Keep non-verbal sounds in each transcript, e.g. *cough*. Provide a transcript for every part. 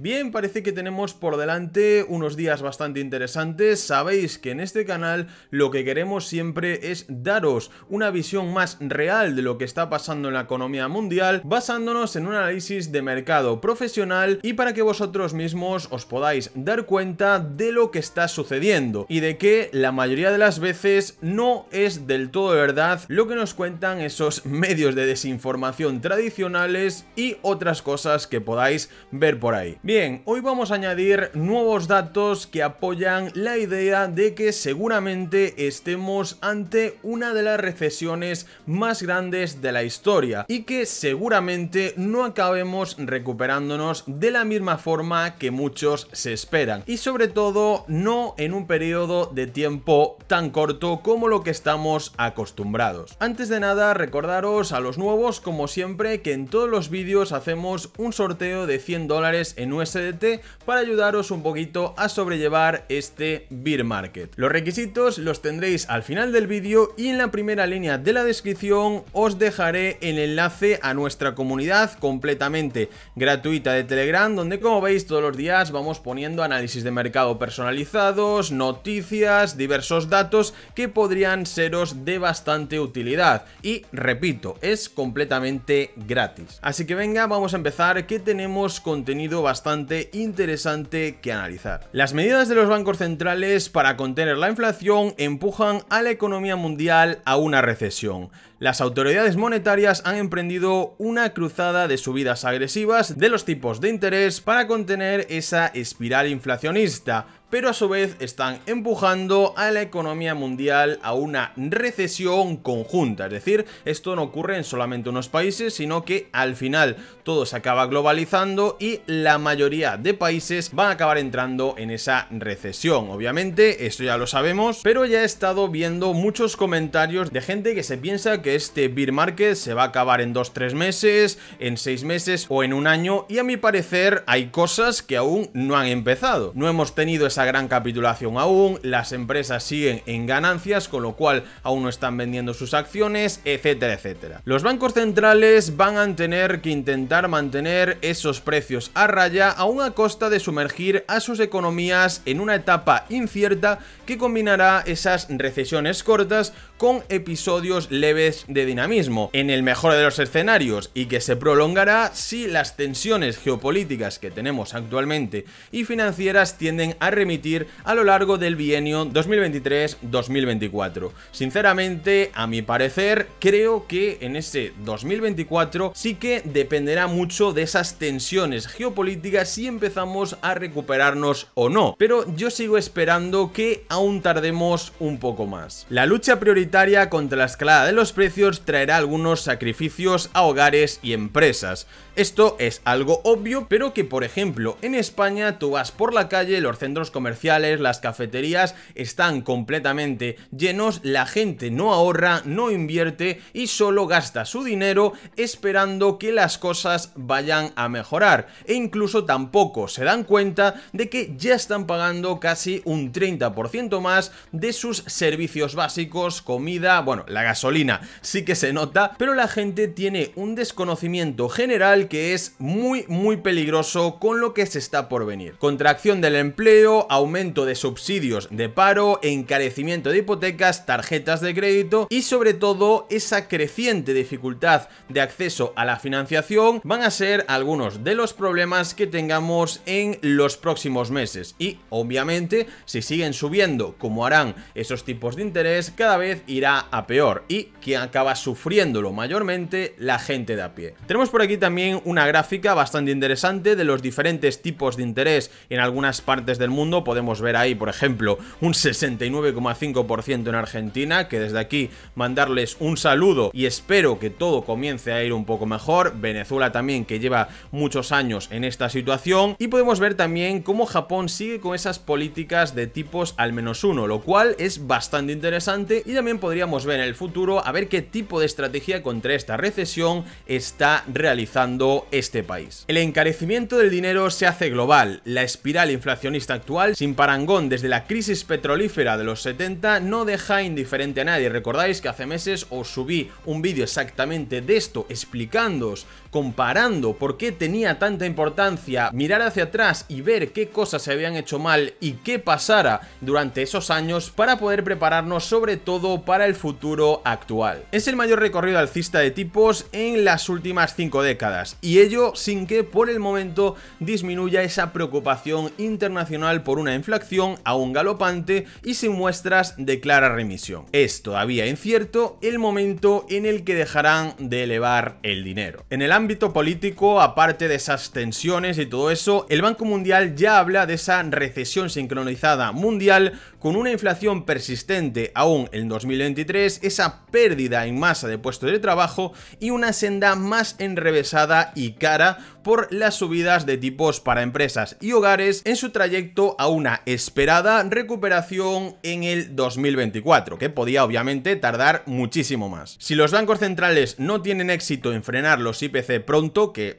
Bien, parece que tenemos por delante unos días bastante interesantes. Sabéis que en este canal lo que queremos siempre es daros una visión más real de lo que está pasando en la economía mundial, basándonos en un análisis de mercado profesional y para que vosotros mismos os podáis dar cuenta de lo que está sucediendo y de que la mayoría de las veces no es del todo verdad lo que nos cuentan esos *laughs* medios de desinformación tradicionales y otras cosas que podáis ver por ahí. Bien, hoy vamos a añadir nuevos datos que apoyan la idea de que seguramente estemos ante una de las recesiones más grandes de la historia y que seguramente no acabemos recuperándonos de la misma forma que muchos se esperan y sobre todo no en un periodo de tiempo tan corto como lo que estamos acostumbrados. Antes de nada recordaros a los nuevos como siempre que en todos los vídeos hacemos un sorteo de 100 dólares en USDT para ayudaros un poquito a sobrellevar este beer market. Los requisitos los tendréis al final del vídeo y en la primera línea de la descripción os dejaré el enlace a nuestra comunidad completamente gratuita de Telegram donde como veis todos los días vamos poniendo análisis de mercado personalizados, noticias, diversos datos que podrían seros de bastante utilidad y repito, es completamente gratis. Así que venga, vamos a empezar que tenemos contenido bastante interesante que analizar. Las medidas de los bancos centrales para contener la inflación empujan a la economía mundial a una recesión. Las autoridades monetarias han emprendido una cruzada de subidas agresivas de los tipos de interés para contener esa espiral inflacionista, pero a su vez están empujando a la economía mundial a una recesión conjunta. Es decir, esto no ocurre en solamente unos países, sino que al final todo se acaba globalizando y la mayoría de países van a acabar entrando en esa recesión. Obviamente, esto ya lo sabemos, pero ya he estado viendo muchos comentarios de gente que se piensa que este beer market se va a acabar en 2-3 meses, en 6 meses o en un año y a mi parecer hay cosas que aún no han empezado. No hemos tenido esa gran capitulación aún, las empresas siguen en ganancias, con lo cual aún no están vendiendo sus acciones, etcétera, etcétera. Los bancos centrales van a tener que intentar mantener esos precios a raya aún a costa de sumergir a sus economías en una etapa incierta que combinará esas recesiones cortas con episodios leves de dinamismo, en el mejor de los escenarios, y que se prolongará si las tensiones geopolíticas que tenemos actualmente y financieras tienden a remitir a lo largo del bienio 2023-2024. Sinceramente, a mi parecer, creo que en ese 2024 sí que dependerá mucho de esas tensiones geopolíticas si empezamos a recuperarnos o no, pero yo sigo esperando que aún tardemos un poco más. La lucha prioritaria contra la escalada de los precios traerá algunos sacrificios a hogares y empresas. Esto es algo obvio, pero que por ejemplo en España tú vas por la calle, los centros comerciales, las cafeterías están completamente llenos, la gente no ahorra, no invierte y solo gasta su dinero esperando que las cosas vayan a mejorar e incluso tampoco se dan cuenta de que ya están pagando casi un 30% más de sus servicios básicos, comida, bueno, la gasolina sí que se nota, pero la gente tiene un desconocimiento general que es muy muy peligroso con lo que se está por venir. Contracción del empleo, aumento de subsidios de paro, encarecimiento de hipotecas, tarjetas de crédito y sobre todo esa creciente dificultad de acceso a la financiación van a ser algunos de los problemas que tengamos en los próximos meses y obviamente si siguen subiendo como harán esos tipos de interés cada vez irá a peor y acaba sufriéndolo mayormente la gente de a pie. Tenemos por aquí también una gráfica bastante interesante de los diferentes tipos de interés en algunas partes del mundo. Podemos ver ahí, por ejemplo, un 69,5% en Argentina, que desde aquí mandarles un saludo y espero que todo comience a ir un poco mejor. Venezuela también, que lleva muchos años en esta situación. Y podemos ver también cómo Japón sigue con esas políticas de tipos al menos uno, lo cual es bastante interesante y también podríamos ver en el futuro a ver qué tipo de estrategia contra esta recesión está realizando este país. El encarecimiento del dinero se hace global, la espiral inflacionista actual, sin parangón desde la crisis petrolífera de los 70, no deja indiferente a nadie. Recordáis que hace meses os subí un vídeo exactamente de esto, explicándoos comparando por qué tenía tanta importancia mirar hacia atrás y ver qué cosas se habían hecho mal y qué pasara durante esos años para poder prepararnos sobre todo para el futuro actual. Es el mayor recorrido alcista de tipos en las últimas 5 décadas y ello sin que por el momento disminuya esa preocupación internacional por una inflación aún galopante y sin muestras de clara remisión. Es todavía incierto el momento en el que dejarán de elevar el dinero. Ámbito político, aparte de esas tensiones y todo eso, el Banco Mundial ya habla de esa recesión sincronizada mundial con una inflación persistente aún en 2023, esa pérdida en masa de puestos de trabajo y una senda más enrevesada y cara por las subidas de tipos para empresas y hogares en su trayecto a una esperada recuperación en el 2024, que podía obviamente tardar muchísimo más. Si los bancos centrales no tienen éxito en frenar los IPC pronto, que...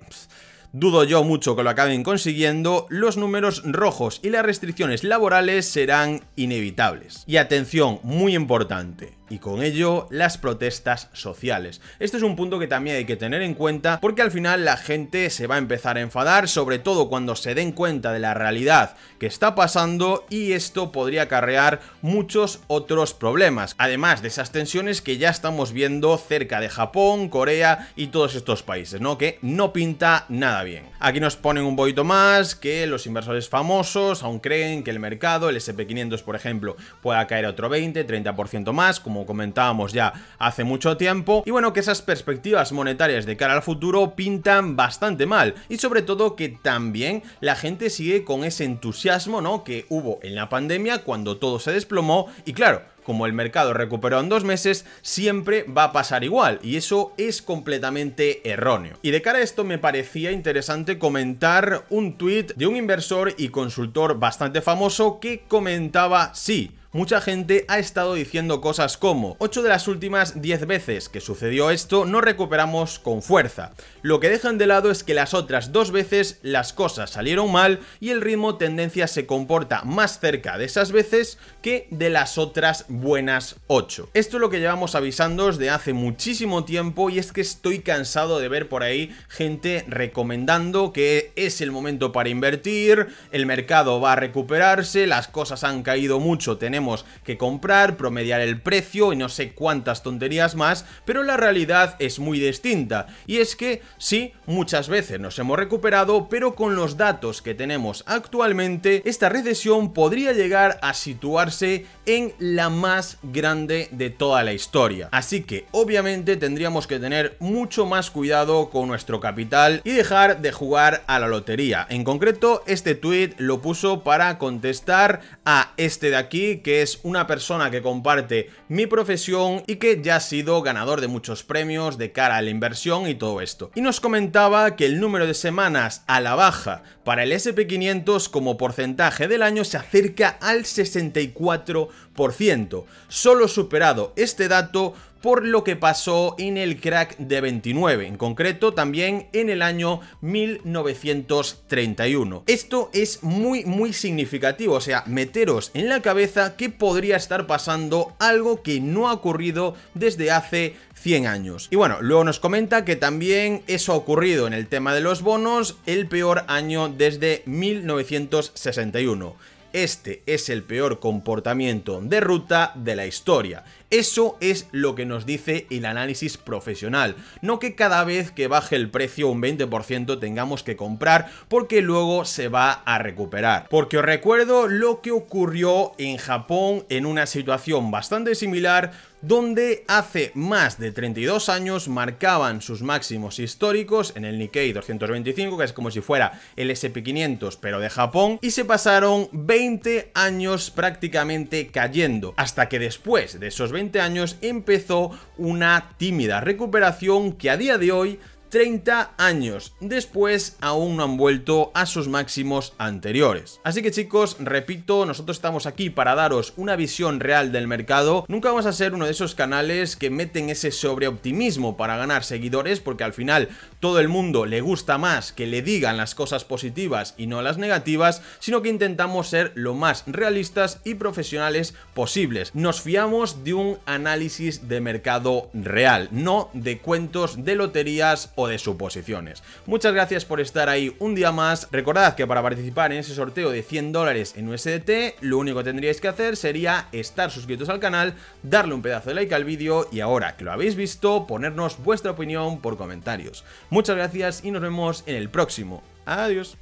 Dudo yo mucho que lo acaben consiguiendo, los números rojos y las restricciones laborales serán inevitables. Y atención, muy importante, y con ello las protestas sociales. Este es un punto que también hay que tener en cuenta porque al final la gente se va a empezar a enfadar, sobre todo cuando se den cuenta de la realidad que está pasando y esto podría acarrear muchos otros problemas, además de esas tensiones que ya estamos viendo cerca de Japón, Corea y todos estos países, ¿no? Que no pinta nada bien. Aquí nos ponen un poquito más que los inversores famosos aún creen que el mercado, el SP500 por ejemplo, pueda caer otro 20, 30% más, como comentábamos ya hace mucho tiempo, y bueno, que esas perspectivas monetarias de cara al futuro pintan bastante mal, y sobre todo que también la gente sigue con ese entusiasmo, ¿no?, que hubo en la pandemia cuando todo se desplomó, y claro, como el mercado recuperó en dos meses, siempre va a pasar igual, y eso es completamente erróneo. Y de cara a esto me parecía interesante comentar un tweet de un inversor y consultor bastante famoso que comentaba, sí, mucha gente ha estado diciendo cosas como 8 de las últimas 10 veces que sucedió esto no recuperamos con fuerza. Lo que dejan de lado es que las otras dos veces las cosas salieron mal y el ritmo tendencia se comporta más cerca de esas veces que de las otras buenas 8. Esto es lo que llevamos avisándoos de hace muchísimo tiempo y es que estoy cansado de ver por ahí gente recomendando que es el momento para invertir, el mercado va a recuperarse, las cosas han caído mucho, tenemos que comprar, promediar el precio y no sé cuántas tonterías más, pero la realidad es muy distinta. Y es que sí, muchas veces nos hemos recuperado, pero con los datos que tenemos actualmente, esta recesión podría llegar a situarse en la más grande de toda la historia. Así que obviamente tendríamos que tener mucho más cuidado con nuestro capital y dejar de jugar a la lotería. En concreto, este tweet lo puso para contestar a este de aquí, que es una persona que comparte mi profesión y que ya ha sido ganador de muchos premios de cara a la inversión y todo esto. Y nos comentaba que el número de semanas a la baja para el SP500 como porcentaje del año se acerca al 64%, solo superado este dato por lo que pasó en el crack de 29, en concreto también en el año 1931. Esto es muy muy significativo, o sea, meteros en la cabeza que podría estar pasando algo que no ha ocurrido desde hace 100 años. Y bueno, luego nos comenta que también eso ha ocurrido en el tema de los bonos, el peor año desde 1961. Este es el peor comportamiento de ruta de la historia. Eso es lo que nos dice el análisis profesional, no que cada vez que baje el precio un 20% tengamos que comprar porque luego se va a recuperar. Porque os recuerdo lo que ocurrió en Japón en una situación bastante similar donde hace más de 32 años marcaban sus máximos históricos en el Nikkei 225, que es como si fuera el SP500 pero de Japón, y se pasaron 20 años prácticamente cayendo, hasta que después de esos 20 años empezó una tímida recuperación que a día de hoy 30 años después aún no han vuelto a sus máximos anteriores. Así que chicos, repito, nosotros estamos aquí para daros una visión real del mercado. Nunca vamos a ser uno de esos canales que meten ese sobreoptimismo para ganar seguidores, porque al final todo el mundo le gusta más que le digan las cosas positivas y no las negativas, sino que intentamos ser lo más realistas y profesionales posibles. Nos fiamos de un análisis de mercado real, no de cuentos de loterías o de suposiciones. Muchas gracias por estar ahí un día más. Recordad que para participar en ese sorteo de 100 dólares en USDT, lo único que tendríais que hacer sería estar suscritos al canal, darle un pedazo de like al vídeo y ahora que lo habéis visto, ponernos vuestra opinión por comentarios. Muchas gracias y nos vemos en el próximo. Adiós.